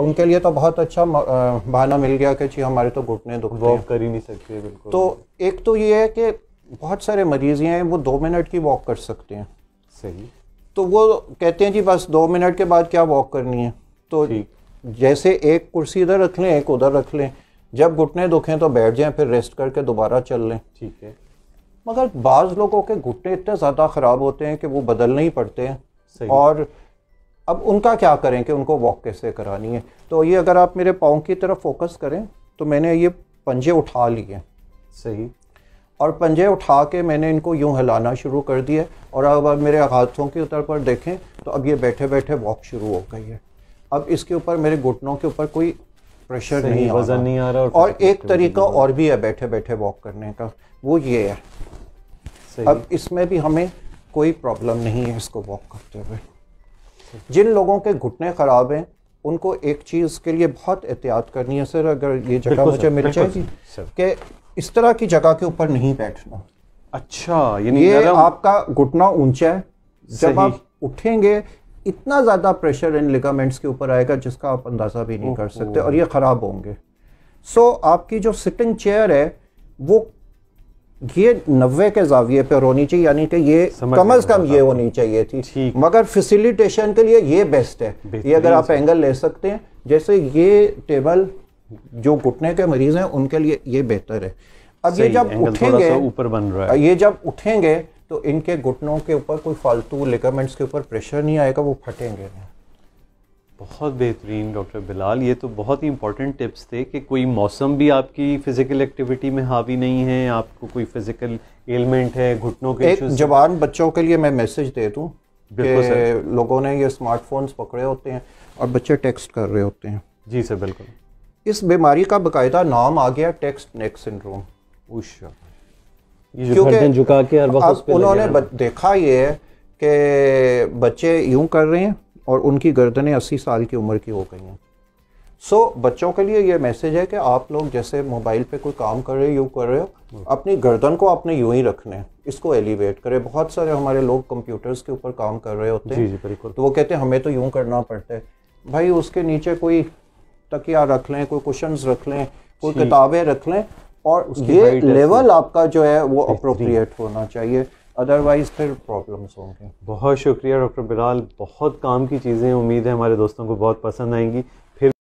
उनके लिए तो बहुत अच्छा बहाना मिल गया कि जी हमारे तो घुटने दुखते वॉक कर ही नहीं सकते बिल्कुल। तो एक तो ये है कि बहुत सारे मरीज़ हैं वो दो मिनट की वॉक कर सकते हैं। सही। तो वो कहते हैं जी बस दो मिनट के बाद क्या वॉक करनी है? तो जैसे एक कुर्सी इधर रख लें एक उधर रख लें। जब घुटने दुखें तो बैठ जाएँ फिर रेस्ट करके दोबारा चल लें। ठीक है। मगर बाज़ लोगों के घुटने इतने ज़्यादा ख़राब होते हैं कि वो बदलने ही पड़ते हैं। और अब उनका क्या करें कि उनको वॉक कैसे करानी है? तो ये अगर आप मेरे पाँव की तरफ़ फोकस करें तो मैंने ये पंजे उठा लिए। सही। और पंजे उठा के मैंने इनको यूँ हिलाना शुरू कर दिया और अब अब मेरे हाथों की उतर पर देखें तो अब ये बैठे बैठे वॉक शुरू हो गई है। अब इसके ऊपर मेरे घुटनों के ऊपर कोई प्रेशर नहीं आ वज़न नहीं आ रहा और, और एक तरीका और भी है बैठे बैठे वॉक करने का। वो ये है। अब इसमें भी हमें कोई प्रॉब्लम नहीं है इसको वॉक करते हुए। जिन लोगों के घुटने ख़राब हैं उनको एक चीज़ के लिए बहुत एहतियात करनी है सर अगर ये जगह मुझे मिल जाएगी कि इस तरह की जगह के ऊपर नहीं बैठना। अच्छा ये आपका घुटना ऊँचा है। जब आप उठेंगे इतना ज़्यादा प्रेशर इन लिगामेंट्स के ऊपर आएगा जिसका आप अंदाज़ा भी नहीं कर सकते और ये ख़राब होंगे। सो so, आपकी जो सिटिंग चेयर है वो ये नब्बे के जाविये पर होनी चाहिए यानी कि ये कम अज कम ये होनी चाहिए थी। मगर फैसिलिटेशन के लिए ये बेस्ट है। ये अगर आप एंगल ले सकते हैं जैसे ये टेबल जो घुटने के मरीज़ हैं उनके लिए ये बेहतर है। अब ये जब उठेंगे ऊपर बन रहा है। ये जब उठेंगे तो इनके घुटनों के ऊपर कोई फालतू लिगामेंट्स के ऊपर प्रेशर नहीं आएगा वो फटेंगे नहीं। बहुत बेहतरीन डॉक्टर बिलाल। ये तो बहुत ही इंपॉर्टेंट टिप्स थे कि कोई मौसम भी आपकी फ़िज़िकल एक्टिविटी में हावी नहीं है आपको कोई फ़िज़िकल एलिमेंट है घुटनों के एक जवान बच्चों के लिए मैं मैसेज दे दूँ कि लोगों ने ये स्मार्टफोन्स पकड़े होते हैं और बच्चे टेक्स्ट कर रहे होते हैं। जी सर बिल्कुल। इस बीमारी का बकायदा नाम आ गया टेक्स्ट नेक सिंड्रोम क्योंकि झुका के हर वक्त उन्होंने देखा ये कि बच्चे यूँ कर रहे हैं और उनकी गर्दनें अस्सी साल की उम्र की हो गई हैं। सो so, बच्चों के लिए ये मैसेज है कि आप लोग जैसे मोबाइल पे कोई काम कर रहे हो यूँ कर रहे हो अपनी गर्दन को आपने यूँ ही रखना है इसको एलिवेट करें। बहुत सारे हमारे लोग कंप्यूटर्स के ऊपर काम कर रहे होते हैं जी जी बिल्कुल। तो वो कहते हैं हमें तो यूँ करना पड़ता है। भाई उसके नीचे कोई तकिया रख लें कोई क्वेश्चन रख लें कोई किताबें रख लें और ये लेवल आपका जो है वो अप्रोप्रिएट होना चाहिए। अदरवाइज़ फिर प्रॉब्लम्स होंगे। बहुत शुक्रिया डॉक्टर बिलाल। बहुत काम की चीज़ें, उम्मीद है हमारे दोस्तों को बहुत पसंद आएँगी।